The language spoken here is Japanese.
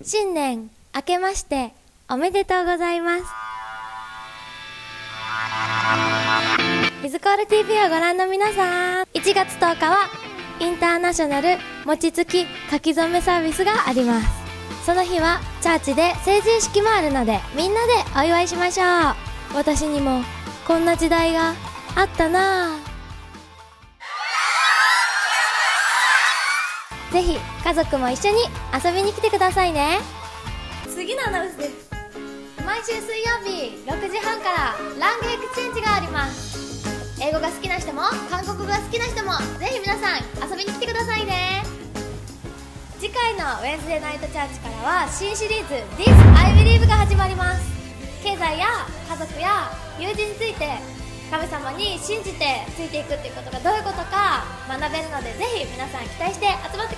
新年明けましておめでとうございます。ビズコール TV をご覧の皆さん1月10日はインターナショナル餅つき書き初めサービスがあります。その日はチャーチで成人式もあるのでみんなでお祝いしましょう。私にもこんな時代があったなあぜひ家族も一緒に遊びに来てくださいね。次のアナウンスです。毎週水曜日6時半からラングエクチェンジがあります。英語が好きな人も韓国語が好きな人もぜひ皆さん遊びに来てくださいね。次回のウェンズデーナイトチャーチからは新シリーズ This I Believe が始まります。経済や家族や友人について神様に信じてついていくっていうことがどういうことか学べるのでぜひ皆さん期待して集まってください